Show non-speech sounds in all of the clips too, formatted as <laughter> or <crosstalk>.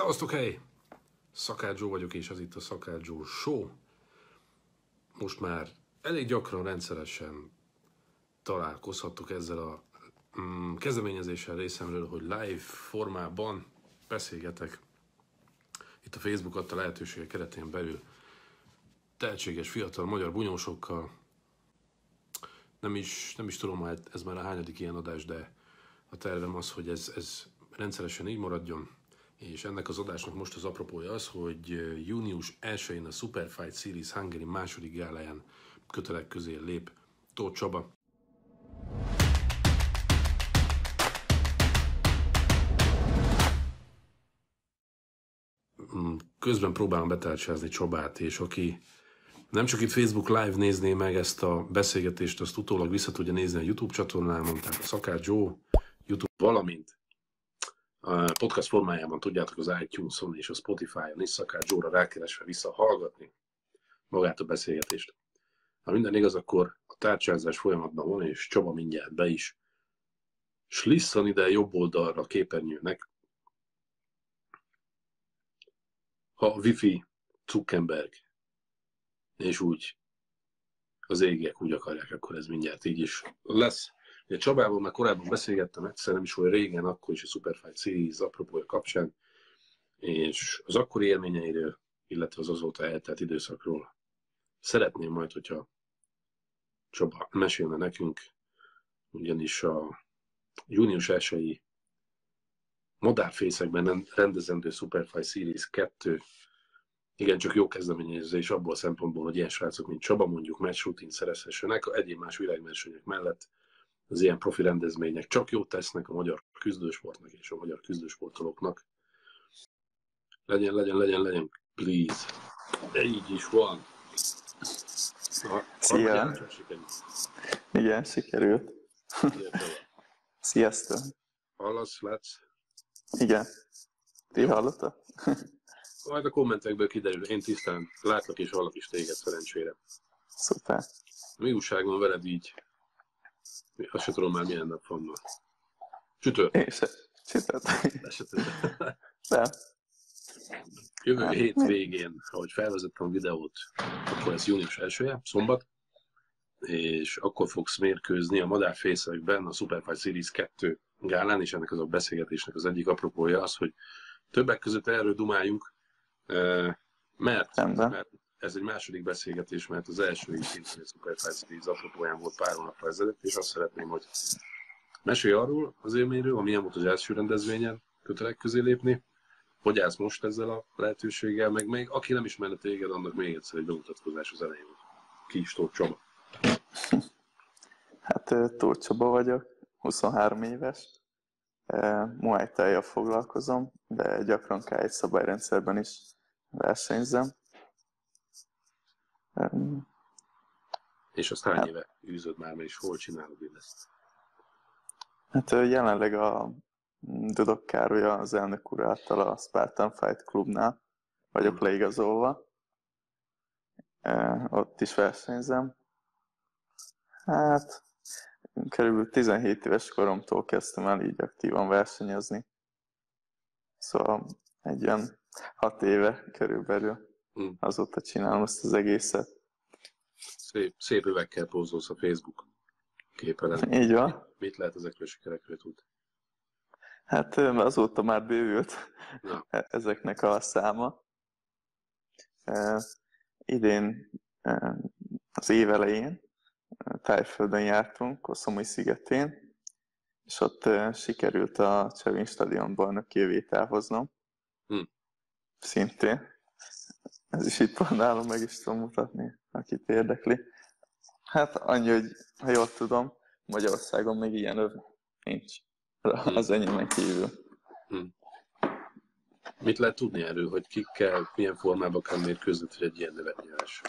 Szevasztok, hely! Szakács Joe vagyok, és ez itt a Szakács Joe Show. Most már elég gyakran, rendszeresen találkozhattuk ezzel a mm, kezdeményezéssel részemről, hogy live formában beszélgetek itt a Facebook adta lehetősége keretén belül tehetséges fiatal magyar bunyósokkal. Nem is, nem is tudom, hát ez már a hányadik ilyen adás, de a tervem az, hogy ez, ez rendszeresen így maradjon, és ennek az adásnak most az apropója az, hogy június 1-én a Superfight Series Hungary második gáláján kötelek közé lép Tóth Csaba. Mm, közben próbálom betárcsázni Csabát, és aki nem csak itt Facebook Live nézné meg ezt a beszélgetést, azt utólag vissza tudja nézni a YouTube csatornámon, tehát a Szakács Joe YouTube, valamint podcast formájában tudjátok az iTunes-on és a Spotify-on is Szakács Joe-ra rákeresve visszahallgatni magát a beszélgetést. Ha minden igaz, akkor a tárcsázás folyamatban van, és Csaba mindjárt be is slisszan ide jobb oldalra a képernyőnek. Ha Wi-Fi Zuckerberg és úgy az égek úgy akarják, akkor ez mindjárt így is lesz. Ugye Csabával már korábban beszélgettem egyszer, nem is olyan régen, akkor is a Superfight Series apropója kapcsán, és az akkori élményeiről, illetve az azóta eltelt időszakról szeretném majd, hogyha Csaba mesélne nekünk, ugyanis a június 1 modárfészekben rendezendő Superfight Series 2 igen, csak jó kezdeményezés abból a szempontból, hogy ilyen srácok, mint Csaba mondjuk match shooting szerezhessenek, egyéb más világversenyek mellett az ilyen profi rendezmények csak jót tesznek a magyar küzdősportnak és a magyar küzdősportolóknak. Legyen, legyen, legyen, legyen, please. De így is van. Na, Szia! Igen, sikerült. <laughs> Sziasztok! Hallasz, látsz? Igen. Ti hallotta? <laughs> Majd a kommentekből kiderül, én tisztán látlak és hallok is téged szerencsére. Szuper. Mi újság van veled így? Azt sem tudom már milyen nap van ma. Csütört. Csütört. Nem. Jövő hát, hét végén, ahogy felvezettem a videót, akkor ez június 1 szombat, és akkor fogsz mérkőzni a madárfészekben a Superfight Series 2 gálán, és ennek az a beszélgetésnek az egyik apropója az, hogy többek között erről dumáljunk, mert, mert ez egy második beszélgetés, mert az első is szintén Superfight Series apropóján volt pár hónappal ezelőtt, és azt szeretném, hogy mesélj arról az élményről, ami milyen volt az első rendezvényen kötelek közé lépni, hogy állsz most ezzel a lehetőséggel, meg még aki nem ismerne téged, annak még egyszer egy bemutatkozás az elején. Ki is Tóth Csaba? Hát Tóth Csaba vagyok, 23 éves. Muay thai foglalkozom, de gyakran K1 szabályrendszerben is versenyzem. És azt hány hát, éve űzöd már, és hol csinálod ezt? Hát jelenleg a Dudok Károly az elnök úr által a Spartan Fight Clubnál vagyok hmm. leigazolva. Ott is versenyzem. Hát, körülbelül 17 éves koromtól kezdtem el így aktívan versenyezni. Szóval egy olyan 6 éve körülbelül hmm. azóta csinálom ezt az egészet. Szép, szép üvegkel pózolsz a Facebook képen. Így van. Mit lehet ezekről a sikerekről tudni? Hát azóta már bővült. E, <laughs> ezeknek a száma. E, idén e, az év elején Tájföldön jártunk, Koszomai szigetén, és ott sikerült a Csevin stadion bajnoki övét elhoznom. Hm. Szintén. Ez is itt van nálam, meg is tudom mutatni, akit érdekli. Hát annyi, hogy ha jól tudom, Magyarországon még ilyen öv nincs. Hmm. Az enyémen kívül. Hmm. Mit lehet tudni erről, hogy kikkel, milyen formában kell mérkőzni, hogy egy ilyen nevet nyerás?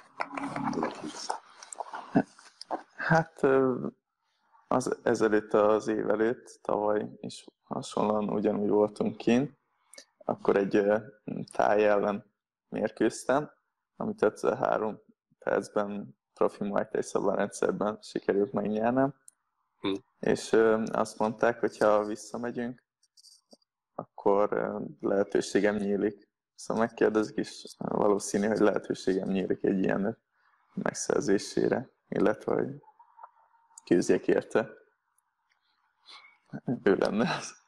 Hát az ezelőtt az év előtt, tavaly is hasonlóan ugyanúgy voltunk kint, akkor egy táj ellen mérkőztem, amit 53 percben profi Muay Thai szabályrendszerben sikerült megnyernem. Hm. És azt mondták, hogy ha visszamegyünk, akkor lehetőségem nyílik. Szóval megkérdezik is, valószínű, hogy lehetőségem nyílik egy ilyen megszerzésére, illetve hogy küzdjek érte. Ő lenne az.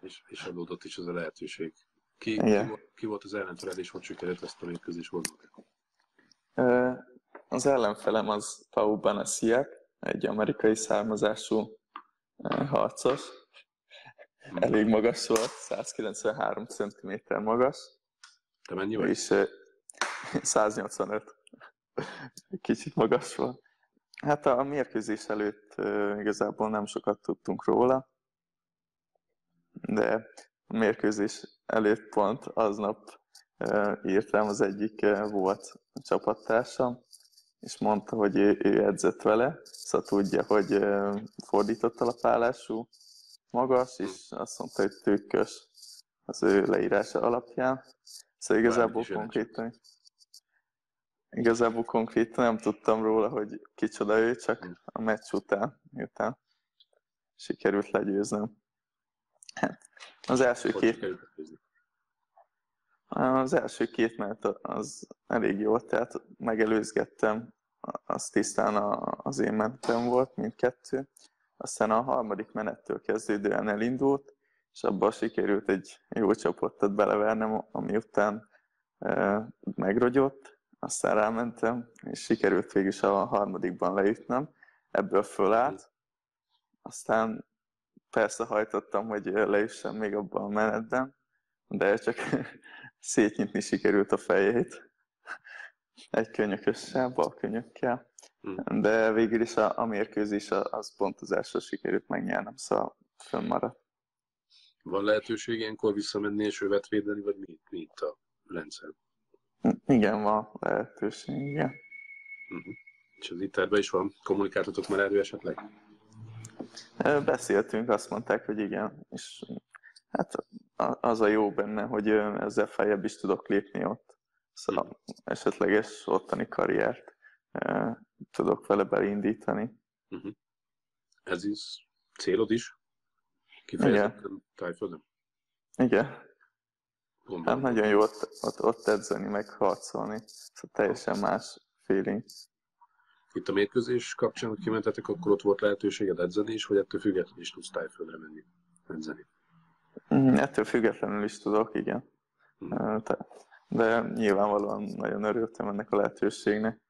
És, és adódott is az a lehetőség. Ki, ki, volt, ki volt az ellenfeled, és hogy sikerült ezt a mérkőzést hozni? Az ellenfelem az Pau Banasiak, egy amerikai származású harcos. Hmm. Elég magas volt, 193 cm magas. Te mennyi vagy? És 185. <laughs> Kicsit magas volt. Hát a mérkőzés előtt igazából nem sokat tudtunk róla, de mérkőzés előtt pont aznap írtam az egyik volt csapattársam, és mondta, hogy ő, ő edzett vele, szóval tudja, hogy fordított alapállású, magas, és azt mondta, hogy tükkös az ő leírása alapján. Szóval igazából konkrétan, igazából konkrétan nem tudtam róla, hogy kicsoda ő, csak hm. a meccs után, miután sikerült legyőznöm. Hát, az első két... Az első két menet az elég jó, tehát megelőzgettem, az tisztán az én menetem volt, mindkettő. Aztán a harmadik menettől kezdődően elindult, és abban sikerült egy jó csapatot belevernem, ami után e, megrogyott, aztán rámentem, és sikerült végül is a harmadikban leütnem, ebből fölállt, aztán persze hajtottam, hogy leüssem még abban a menetben, de csak <laughs> szétnyitni sikerült a fejét egy könyökössel, bal könyökkel. Hmm. De végül is a, a mérkőzés az pont az első sikerült megnyernem, szóval fönnmaradt. Van lehetőség ilyenkor visszamenni és övet védeni, vagy mi, mi itt a rendszer? Igen, van lehetőség, igen. Uh-huh. És az itt is van? Kommunikáltatok már erről esetleg? Beszéltünk, azt mondták, hogy igen, és hát az a jó benne, hogy ezzel feljebb is tudok lépni ott. Szóval esetleges ottani karriert tudok vele beindítani. Uh-huh. Ez is célod is? Kifejezetten tájföldön? Igen. Hát nagyon jó ott, ott, ott edzeni, meg harcolni. Szóval teljesen más feeling. Itt a mérkőzés kapcsán, hogy kimentetek, akkor ott volt lehetőséged edzeni is, vagy ettől függetlenül is tudsz tájföldre menni edzeni? Mm, ettől függetlenül is tudok, igen. Mm. De nyilvánvalóan nagyon örültem ennek a lehetőségnek.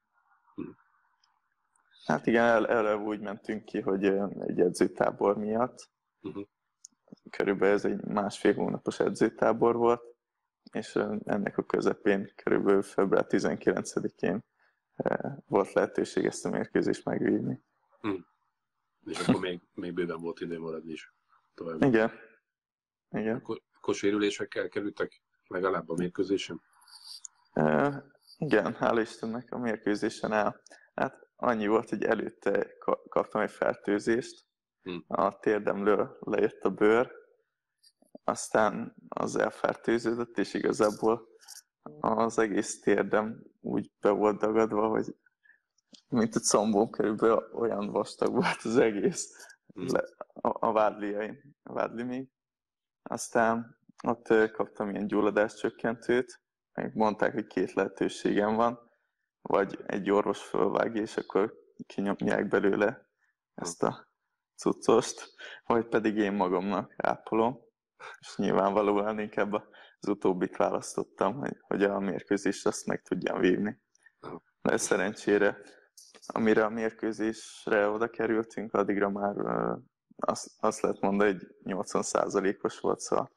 Mm. Hát igen, el, úgy mentünk ki, hogy egy edzőtábor miatt. Uh-huh. Körülbelül ez egy másfél hónapos edzőtábor volt, és ennek a közepén, körülbelül február 19-én volt lehetőség ezt a mérkőzést megvívni. Hmm. És akkor még, még bőven volt idő maradni is. Tovább. Igen. Igen. Akkor, akkor sérülésekkel kerültek legalább a mérkőzésen? Uh, igen, hál' Istennek a mérkőzésen el. Hát annyi volt, hogy előtte kaptam egy fertőzést, hmm. a térdemről lejött a bőr, aztán az elfertőződött, és igazából az egész térdem úgy be volt dagadva, hogy mint a combom körülbelül olyan vastag volt az egész hmm. le, a, a vádliaim, a vádli még. Aztán ott kaptam ilyen gyulladáscsökkentőt, meg mondták, hogy két lehetőségem van, vagy egy orvos fölvágja, és akkor kinyomják belőle ezt a cuccost, vagy pedig én magamnak ápolom. És nyilvánvalóan inkább az utóbbit választottam, hogy, hogy a mérkőzést azt meg tudjam vívni. De szerencsére, amire a mérkőzésre oda kerültünk, addigra már azt, azt lehet mondani, hogy 80%-os volt, szóval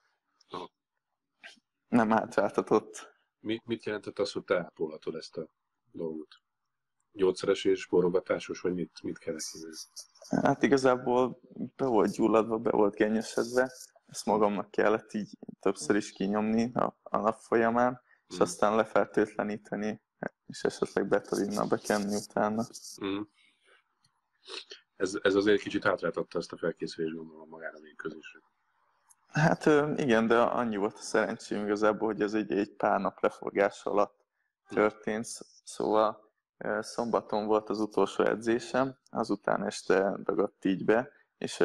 nem hátráltatott. Mi, mit jelentett az, hogy te ápolhatod ezt a dolgot? Gyógyszeres és borogatásos, vagy mit, mit kellett Hát igazából be volt gyulladva, be volt gennyesedve, ezt magamnak kellett így többször is kinyomni a, a nap folyamán, mm. és aztán lefertőtleníteni, és esetleg betalinnal bekenni utána. Mm. Ez, ez azért kicsit hátráltatta ezt a felkészülést gondolom magára még közésre. Hát igen, de annyi volt a szerencsém igazából, hogy ez egy, egy pár nap leforgás alatt történt, szóval szombaton volt az utolsó edzésem, azután este dagadt így be, és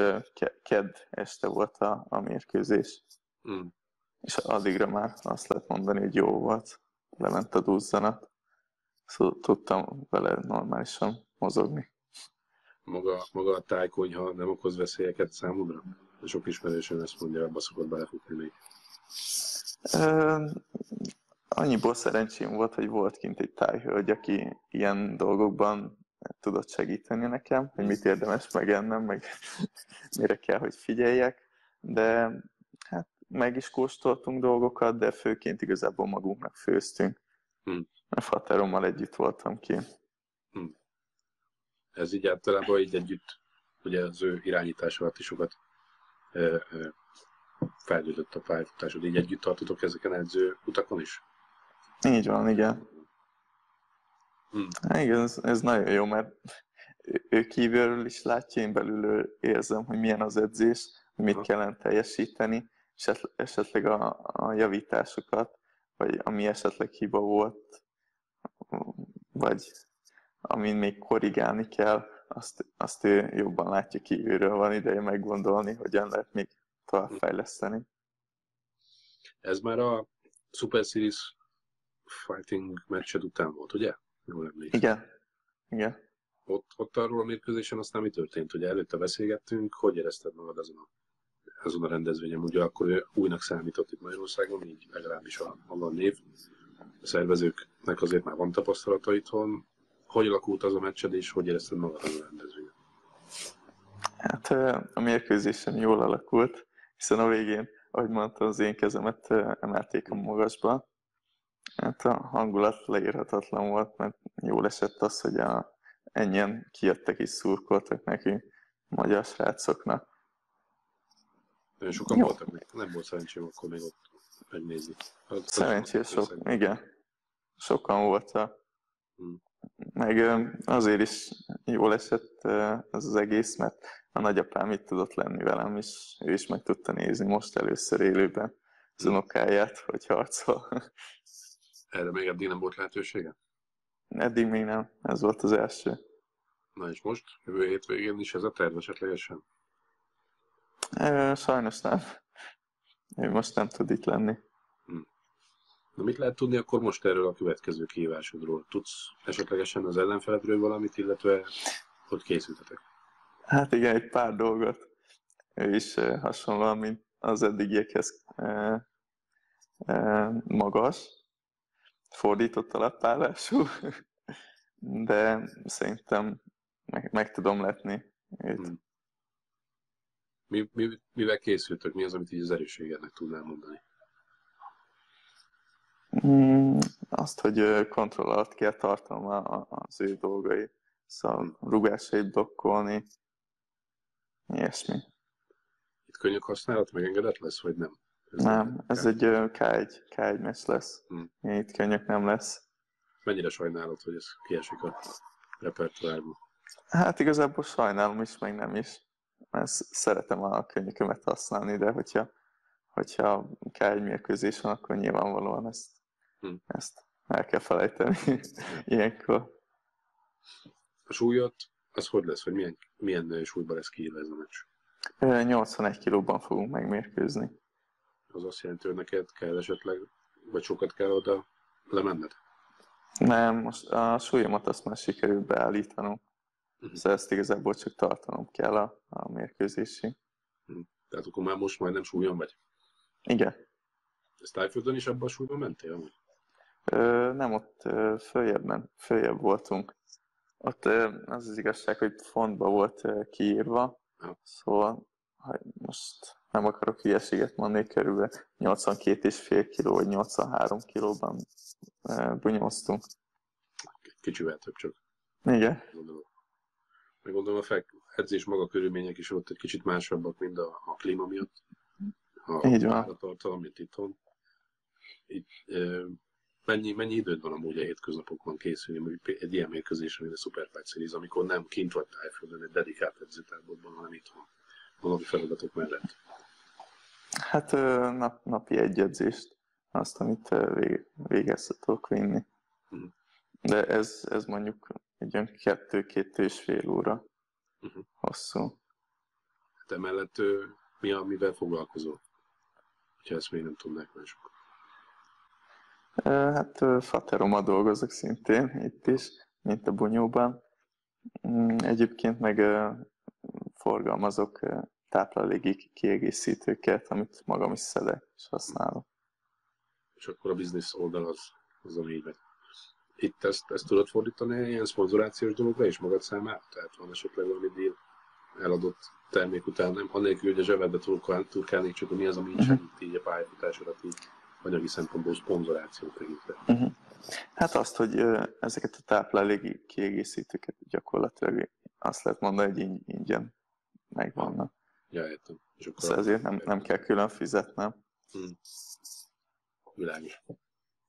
kedd este volt a, a mérkőzés. Mm. És addigra már azt lehet mondani, hogy jó volt. Lement a duzzanat. Szóval tudtam vele normálisan mozogni. Maga, maga a tájkonyha nem okoz veszélyeket számodra? Sok ismerősöm ezt mondja, abba szokott belefutni még. Ö, annyiból szerencsém volt, hogy volt kint egy tájhölgy, aki ilyen dolgokban tudott segíteni nekem, hogy mit érdemes megennem, meg <laughs> mire kell, hogy figyeljek, de hát meg is kóstoltunk dolgokat, de főként igazából magunknak főztünk. Hmm. A faterommal együtt voltam ki. Hmm. Ez így általában így együtt, ugye az ő irányítás alatt is sokat ö, ö, fejlődött a pályafutásod, így együtt tartotok ezeken edző utakon is? Így van, igen. Hmm. Hát igen, ez, ez nagyon jó, mert ő kívülről is látja, én belülről érzem, hogy milyen az edzés, mit kellene teljesíteni, és esetleg a, a javításokat, vagy ami esetleg hiba volt, vagy amin még korrigálni kell, azt, azt ő jobban látja kívülről, van ideje meggondolni, hogyan lehet még tovább fejleszteni. Ez már a Super Series Fighting meccsed után volt, ugye? Jól emlékszem. Igen. Igen. Ott, ott arról a mérkőzésen aztán mi történt? Ugye előtte beszélgettünk, hogy érezted magad azon a, azon a rendezvényen? Ugye akkor újnak számított itt Magyarországon, így legalábbis a a név. A szervezőknek azért már van tapasztalata itthon. Hogy alakult az a meccsed, és hogy érezted magad azon a rendezvényen? Hát a mérkőzésen jól alakult, hiszen a végén, ahogy mondtam, az én kezemet emelték a magasba. Hát a hangulat leírhatatlan volt, mert jól esett az, hogy a, ennyien kijöttek és szurkoltak neki magyar srácoknak. Nagyon sokan Jó. voltak, nem volt szerencsém akkor még ott megnézni. Hát, Szerencsés sok, igen. Sokan voltak. Hmm. Meg azért is jól esett ez az egész, mert a nagyapám itt tudott lenni velem, és ő is meg tudta nézni most először élőben az hmm. unokáját, hogy harcol. Erre még eddig nem volt lehetősége? Eddig még nem, ez volt az első. Na és most? Jövő hétvégén is ez a terv esetlegesen? Sajnos nem. Ő most nem tud itt lenni. Hm. Na mit lehet tudni akkor most erről a következő kihívásodról? Tudsz esetlegesen az ellenfeledről valamit, illetve hogy készültetek? Hát igen, egy pár dolgot. Ő is hasonlóan, mint az eddigiekhez magas, fordított alapállású, <laughs> de szerintem meg, meg tudom letni őt. Hmm. Mi, mi, mivel készültök? Mi az, amit így az erőségednek tudnál mondani? Mm, azt, hogy kontroll alatt kell tartanom az ő dolgai. Szóval rugásait blokkolni, ilyesmi. Itt könnyű használat megengedett lesz, vagy nem? Nem, ez egy K1, K1 meccs lesz. Hmm. Itt könnyök nem lesz. Mennyire sajnálod, hogy ez kiesik a repertoárból? Hát igazából sajnálom is, meg nem is. Mert szeretem a könnyökömet használni, de hogyha, hogyha K1 mérkőzés van, akkor nyilvánvalóan ezt, hmm. ezt el kell felejteni <laughs> ilyenkor. A súlyot, az hogy lesz, vagy milyen, milyen súlyban lesz kiírva ez a meccs? 81 kilóban fogunk megmérkőzni az azt jelenti, hogy neked kell esetleg, vagy sokat kell oda lemenned? Nem, most a súlyomat azt már sikerült beállítanom. Uh-huh. Szóval ezt igazából csak tartanom kell a, a mérkőzési. Uh-huh. Tehát akkor már most majdnem súlyon vagy? Igen. Ezt tájföldön is abban a súlyban mentél amúgy? Ö, nem, ott ö, följebb, nem, följebb voltunk. Ott ö, az az igazság, hogy fontba volt ö, kiírva, ja. szóval ha most nem akarok hülyeséget mondani, körülbelül 82,5 kg vagy 83 kilóban e, bunyóztunk. Kicsivel több csak. Igen. Gondolom. Meg gondolom a fek, edzés maga körülmények is ott egy kicsit másabbak, mint a, a klíma miatt. A Így van. tartalom, mint itthon. Így, e, mennyi, mennyi időd van amúgy a hétköznapokban készülni, egy ilyen mérkőzésre, mint a Superfight Series, amikor nem kint vagy tájföldön, egy dedikált edzőtáborban, hanem itthon valami feladatok mellett? Hát nap, napi egy edzést, azt, amit végezze tudok vinni. Uh-huh. De ez, ez mondjuk egy olyan kettő-két és fél óra uh-huh. hosszú. Hát emellett mi a, mivel foglalkozol? ha ezt még nem tudnák mások. Hát Fateroma dolgozok szintén itt is, mint a bunyóban. Mm, egyébként meg forgalmazok táplálégi kiegészítőket, amit magam is szedek és használok. És akkor a biznisz oldal az, az a lényeg. Itt ezt, ezt tudod fordítani ilyen szponzorációs dologra és magad számára? Tehát van esetleg valami deal eladott termék után, nem anélkül, hogy a zsebedbe turkálnék, csak mi az, ami uh-huh. segíti így a pályafutásodat így anyagi szempontból szponzorációt tekintve. Uh-huh. Hát azt, hogy ezeket a táplálégi kiegészítőket gyakorlatilag azt lehet mondani, hogy ingyen megvannak. Ja, értem. Szóval ezért nem, nem kell külön fizetnem. Hmm. Világos.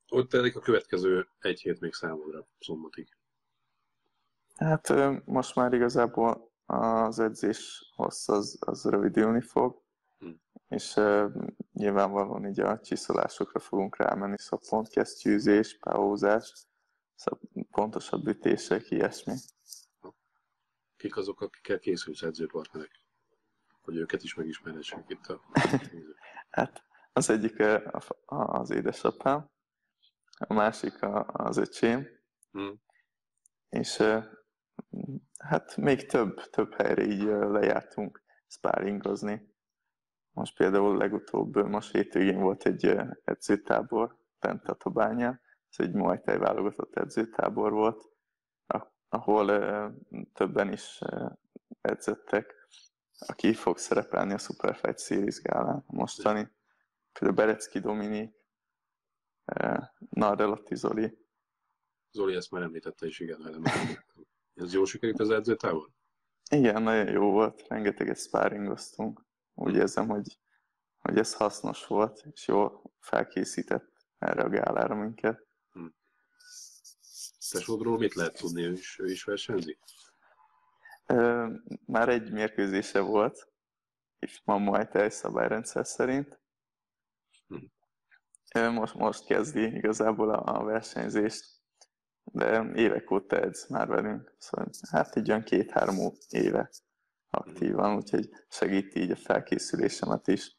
Ott telik a következő egy hét még számodra, szombatig. Hát most már igazából az edzés hossz az, az rövidülni fog, hmm. és uh, nyilvánvalóan így a csiszolásokra fogunk rámenni, szóval pontkesztyűzés, pauzás, szóval pontosabb ütések, ilyesmi. Kik azok, akikkel készülsz edzőpartnerek? Hogy őket is megismerhessük itt a <laughs> Hát az egyik az édesapám, a másik az öcsém, hmm. és hát még több, több helyre így lejártunk spáringozni. Most például legutóbb, most hétvégén volt egy edzőtábor bent a Tobányán, ez egy Muay Thai válogatott edzőtábor volt, ahol többen is edzettek, aki fog szerepelni a Superfight Series gálán mostani. Például Berecki Dominik, Nardelati Zoli. Zoli ezt már említette is, igen, velem. Ez jól sikerült az edzőtávol? Igen, nagyon jó volt, rengeteget sparringoztunk. Úgy érzem, hogy, hogy ez hasznos volt, és jól felkészített erre a gálára minket. Hm. Tesódról mit lehet tudni, ő is, ő is versenyzik? Már egy mérkőzése volt, és ma majd Thai szabályrendszer szerint. Hm. Most, most kezdi igazából a, a versenyzést, de évek óta edz már velünk, szóval hát így olyan két-három éve aktívan, úgyhogy segíti így a felkészülésemet is,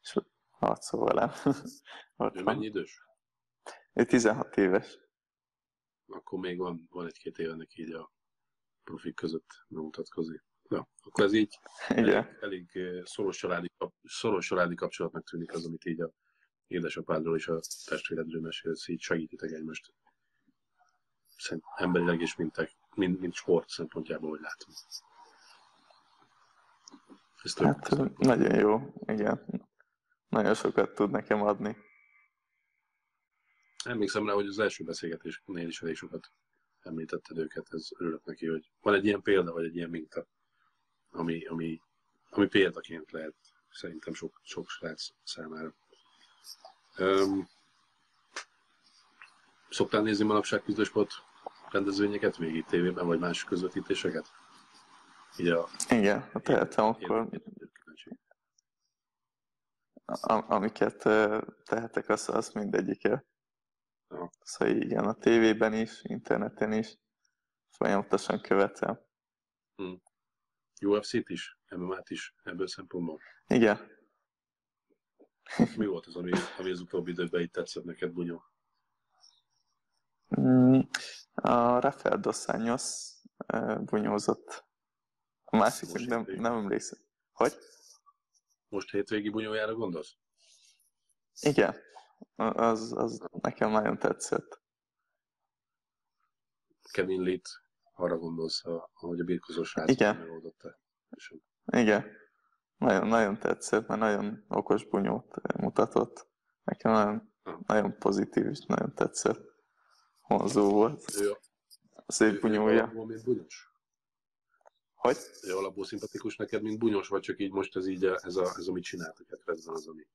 és harcol velem. <laughs> ő mennyi idős? Ő 16 éves. Akkor még van, van egy-két évenek így a profik között bemutatkozik. Na, akkor ez így elég, elég eh, szoros, családi, szoros családi kapcsolatnak tűnik az, amit így a édesapádról és a testvéredről mesélsz, így segítitek egymást emberileg és mint, mint, mint sport szempontjából, hogy látom. Ez hát, nagyon jó, igen. Nagyon sokat tud nekem adni. Emlékszem rá, hogy az első beszélgetésnél is elég sokat említetted őket, ez örülök neki, hogy van egy ilyen példa, vagy egy ilyen minta, ami, ami, ami példaként lehet szerintem sok, sok srác számára. Um, szoktál nézni manapság küzdősport rendezvényeket végig tévében, vagy más közvetítéseket? Így a, Igen, ha tehetem, akkor... A, amiket tehetek, az, az mindegyike. Szóval igen, a tévében is, interneten is folyamatosan követem. Hmm. UFC-t is, MMA-t is ebből szempontból? Igen. Mi volt az, ami, ami az utóbbi időben itt tetszett neked, Bunyó? Mm, a Rafael dos Anjos bunyózott. A másik, nem, nem emlékszem. Hogy? Most hétvégi bunyójára gondolsz? Igen, az, az nekem nagyon tetszett. Kevin Litt, arra gondolsz, ahogy a birkozó srác Igen. megoldotta. Igen. Nagyon, nagyon tetszett, mert nagyon okos bunyót mutatott. Nekem nagyon, nagyon pozitív és nagyon tetszett vonzó volt. Ő, Szép bunyója. Ő mint? Hogy? Ő alapból szimpatikus neked, mint bunyos, vagy csak így most ez így, ez, a, ez amit csináltak, kedvedben az, ami...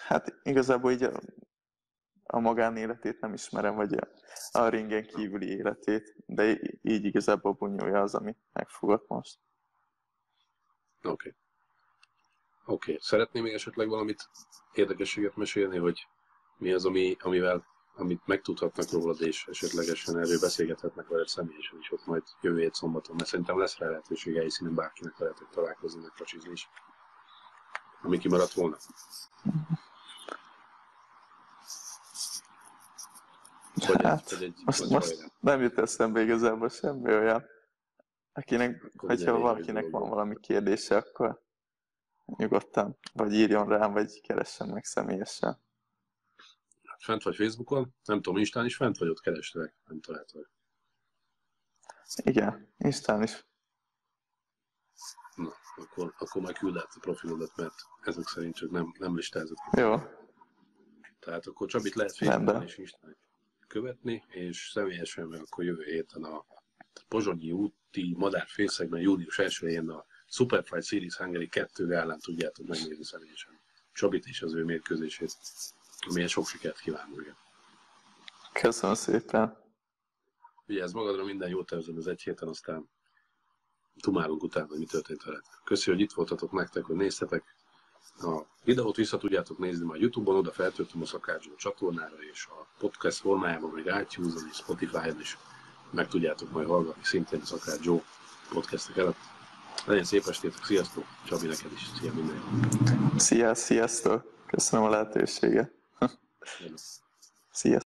hát igazából így a, a magánéletét nem ismerem, vagy a, a ringen kívüli életét, de így igazából bunyója az, ami megfogott most. Oké. Okay. Oké. Okay. Szeretném még esetleg valamit érdekességet mesélni, hogy mi az, ami, amivel, amit megtudhatnak rólad, és esetlegesen erről beszélgethetnek veled személyesen is ott majd jövő hét szombaton, mert szerintem lesz rá lehetőség helyszínen bárkinek veletek találkozni, meg. Ami kimaradt volna. Vagy hát, egy, egy, most, most nem jut eszembe igazából semmi olyan, akinek, akkor hogyha valakinek van valami kérdése, akkor nyugodtan, vagy írjon rám, vagy keressen meg személyesen. Fent vagy Facebookon, nem tudom, Instán is fent vagy, ott kerestek, nem találtak. Igen, Instán is. Na, akkor, akkor majd küld át a profilodat, mert ezek szerint csak nem, nem listázott. Jó. Tehát akkor Csabit lehet Facebookon és Instán követni, és személyesen meg akkor jövő héten a Pozsonyi úti madárfészekben július 1-én a Superfight Series Hungary 2 ellen tudjátok megnézni személyesen Csabit és az ő mérkőzését, amilyen sok sikert kívánunk. Köszönöm szépen! Vigyázz magadra, minden jót tervezem az egy héten, aztán tumálunk utána, hogy mi történt veled. Köszönöm, hogy itt voltatok nektek, hogy néztetek. A videót vissza tudjátok nézni majd Youtube-on, oda feltöltöm a Szakácsó csatornára, és a podcast formájában, vagy iTunes-on, és Spotify-on is meg tudjátok majd hallgatni szintén a Szakács Joe podcastek előtt. Legyen szép estétek, sziasztok! Csabi, neked is, szia minden Szia, sziasztok! Köszönöm a lehetőséget! Sziasztok!